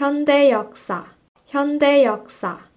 현대 역사, 현대 역사.